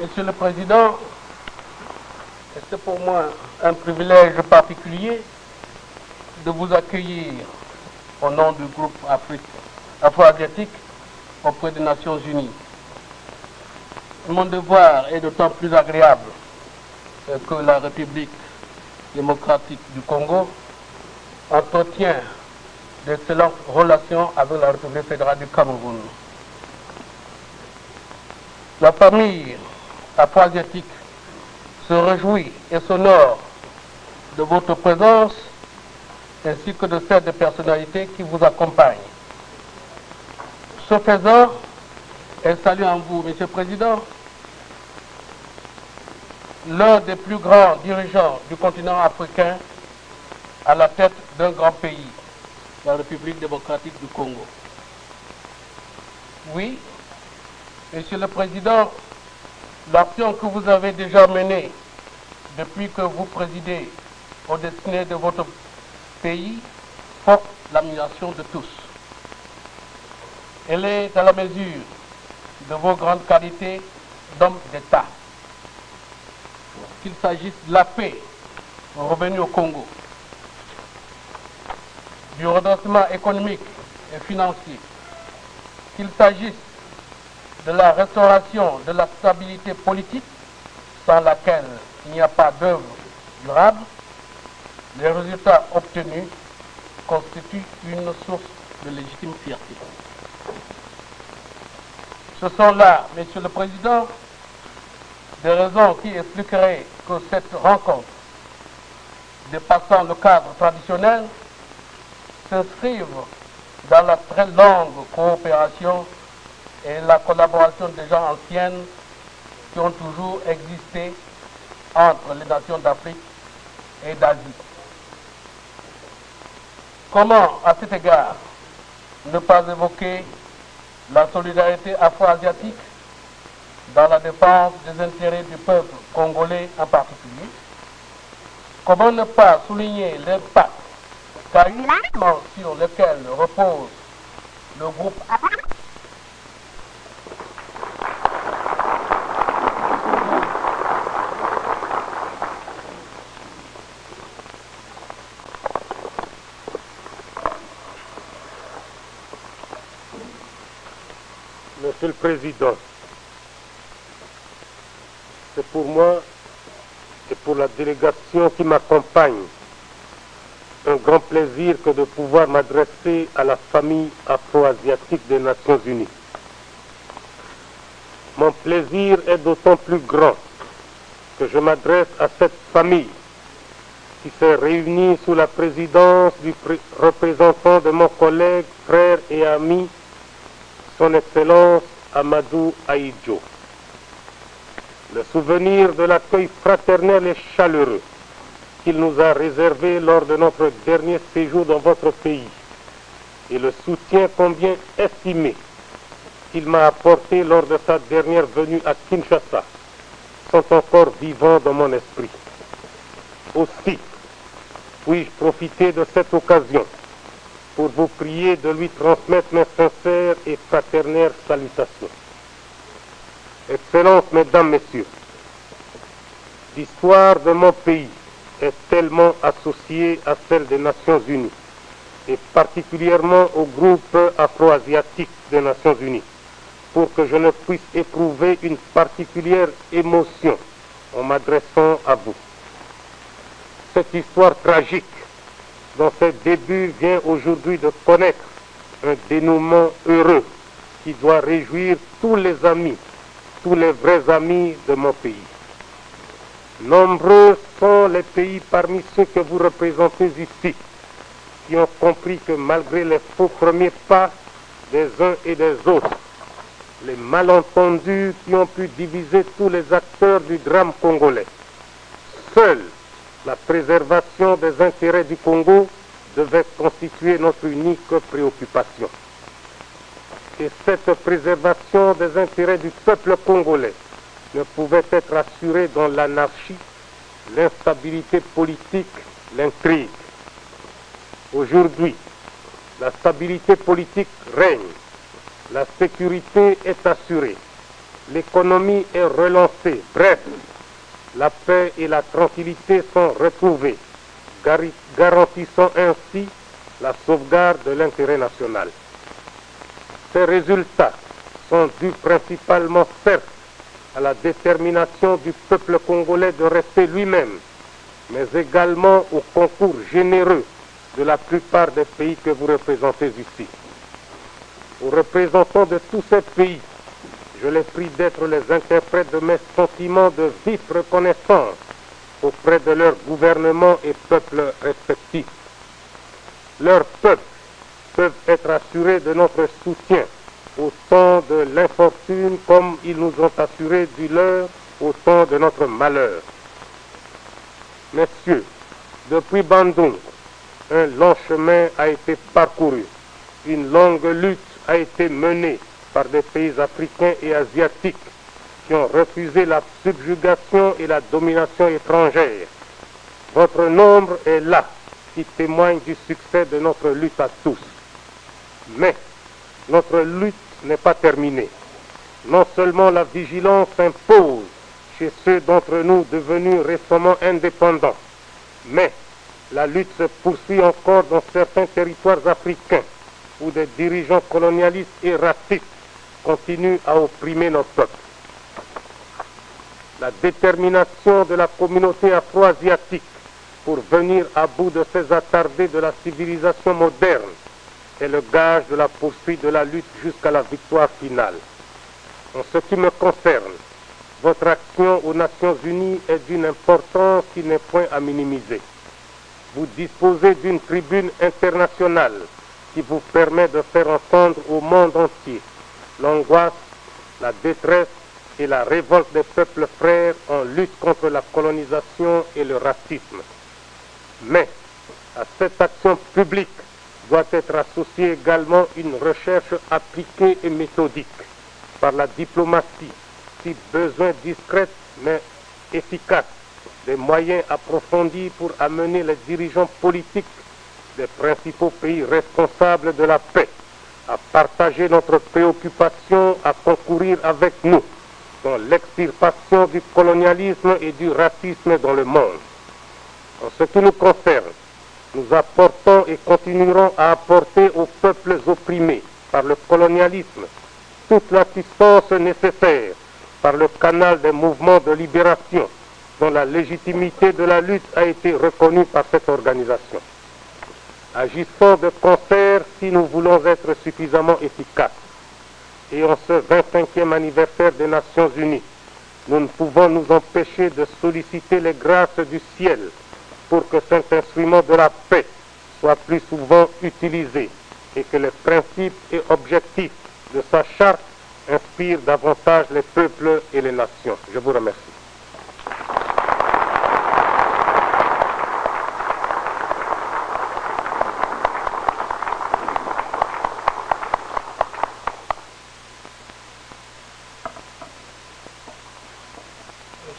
Monsieur le Président, c'est pour moi un privilège particulier de vous accueillir au nom du groupe Afro-Asiatique auprès des Nations Unies. Mon devoir est d'autant plus agréable que la République démocratique du Congo entretient d'excellentes relations avec la République fédérale du Cameroun. La famille afro-asiatique se réjouit et s'honore de votre présence ainsi que de celle des personnalités qui vous accompagnent. Ce faisant, elle salue en vous, Monsieur le Président, l'un des plus grands dirigeants du continent africain à la tête d'un grand pays, la République démocratique du Congo. Oui, Monsieur le Président, l'action que vous avez déjà menée depuis que vous présidez au destiné de votre pays porte l'admiration de tous. Elle est à la mesure de vos grandes qualités d'homme d'État. Qu'il s'agisse de la paix revenue au Congo, du redressement économique et financier, qu'il s'agisse de la restauration de la stabilité politique sans laquelle il n'y a pas d'œuvre durable, les résultats obtenus constituent une source de légitime fierté. Ce sont là, Monsieur le Président, des raisons qui expliqueraient que cette rencontre, dépassant le cadre traditionnel, s'inscrive dans la très longue coopération et la collaboration des gens anciennes qui ont toujours existé entre les nations d'Afrique et d'Asie. Comment, à cet égard, ne pas évoquer la solidarité afro-asiatique dans la défense des intérêts du peuple congolais en particulier? Comment ne pas souligner l'impact sur lequel repose le groupe Monsieur le Président, c'est pour moi et pour la délégation qui m'accompagne un grand plaisir que de pouvoir m'adresser à la famille afro-asiatique des Nations Unies. Mon plaisir est d'autant plus grand que je m'adresse à cette famille qui s'est réunie sous la présidence du représentant de mon collègue, frère et ami, son Excellence Amadou Aïdjo. Le souvenir de l'accueil fraternel et chaleureux qu'il nous a réservé lors de notre dernier séjour dans votre pays et le soutien combien estimé qu'il m'a apporté lors de sa dernière venue à Kinshasa sont encore vivants dans mon esprit. Aussi, puis-je profiter de cette occasion pour vous prier de lui transmettre mes sincères et fraternelles salutations. Excellences, Mesdames, Messieurs, l'histoire de mon pays est tellement associée à celle des Nations Unies et particulièrement au groupe afro-asiatique des Nations Unies pour que je ne puisse éprouver une particulière émotion en m'adressant à vous. Cette histoire tragique dans ses débuts vient aujourd'hui de connaître un dénouement heureux qui doit réjouir tous les amis, tous les vrais amis de mon pays. Nombreux sont les pays parmi ceux que vous représentez ici qui ont compris que malgré les faux premiers pas des uns et des autres, les malentendus qui ont pu diviser tous les acteurs du drame congolais, seule la préservation des intérêts du Congo devait constituer notre unique préoccupation. Et cette préservation des intérêts du peuple congolais ne pouvait être assurée dans l'anarchie, l'instabilité politique, l'intrigue. Aujourd'hui, la stabilité politique règne, la sécurité est assurée, l'économie est relancée. Bref, la paix et la tranquillité sont retrouvées, garantissant ainsi la sauvegarde de l'intérêt national. Ces résultats sont dus principalement, certes, à la détermination du peuple congolais de rester lui-même, mais également au concours généreux de la plupart des pays que vous représentez ici. Aux représentants de tous ces pays, je les prie d'être les interprètes de mes sentiments de vive reconnaissance auprès de leurs gouvernements et peuples respectifs. Leurs peuples peuvent être assurés de notre soutien au temps de l'infortune comme ils nous ont assuré du leur au temps de notre malheur. Messieurs, depuis Bandung, un long chemin a été parcouru, une longue lutte a été menée par des pays africains et asiatiques qui ont refusé la subjugation et la domination étrangère. Votre nombre est là, qui témoigne du succès de notre lutte à tous. Mais notre lutte n'est pas terminée. Non seulement la vigilance impose chez ceux d'entre nous devenus récemment indépendants, mais la lutte se poursuit encore dans certains territoires africains où des dirigeants colonialistes et continuent à opprimer nos peuples. La détermination de la communauté afro-asiatique pour venir à bout de ces attardés de la civilisation moderne est le gage de la poursuite de la lutte jusqu'à la victoire finale. En ce qui me concerne, votre action aux Nations Unies est d'une importance qui n'est point à minimiser. Vous disposez d'une tribune internationale qui vous permet de faire entendre au monde entier l'angoisse, la détresse et la révolte des peuples frères en lutte contre la colonisation et le racisme. Mais à cette action publique doit être associée également une recherche appliquée et méthodique par la diplomatie, si besoin discrète mais efficace, des moyens approfondis pour amener les dirigeants politiques des principaux pays responsables de la paix à partager notre préoccupation, à concourir avec nous dans l'extirpation du colonialisme et du racisme dans le monde. En ce qui nous concerne, nous apportons et continuerons à apporter aux peuples opprimés par le colonialisme toute l'assistance nécessaire par le canal des mouvements de libération dont la légitimité de la lutte a été reconnue par cette organisation. Agissons de concert si nous voulons être suffisamment efficaces. Et en ce 25e anniversaire des Nations Unies, nous ne pouvons nous empêcher de solliciter les grâces du ciel pour que cet instrument de la paix soit plus souvent utilisé et que les principes et objectifs de sa charte inspirent davantage les peuples et les nations. Je vous remercie.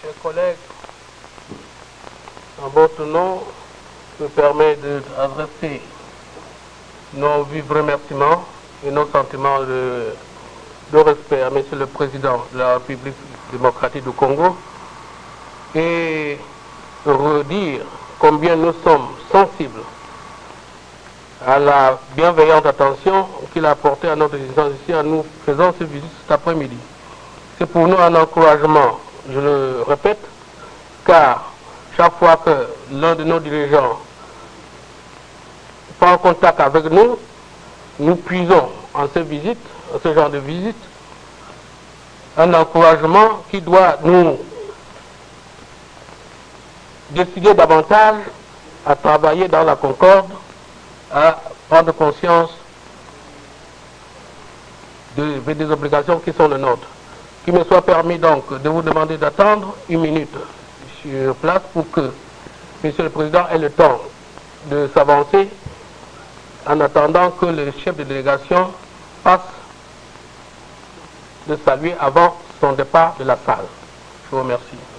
Chers collègues, en votre nom, permets d'adresser nos vifs remerciements et nos sentiments de, de respect à Monsieur le Président de la République démocratique du Congo et redire combien nous sommes sensibles à la bienveillante attention qu'il a apportée à notre existence ici en nous faisant ce visite cet après-midi. C'est pour nous un encouragement, je le répète, car chaque fois que l'un de nos dirigeants prend contact avec nous, nous puisons en ce visite, en ce genre de visite, un encouragement qui doit nous décider davantage à travailler dans la concorde, à prendre conscience de- des obligations qui sont les nôtres. Qu'il me soit permis donc de vous demander d'attendre une minute sur place pour que Monsieur le Président ait le temps de s'avancer en attendant que le chef de délégation passe de saluer avant son départ de la salle. Je vous remercie.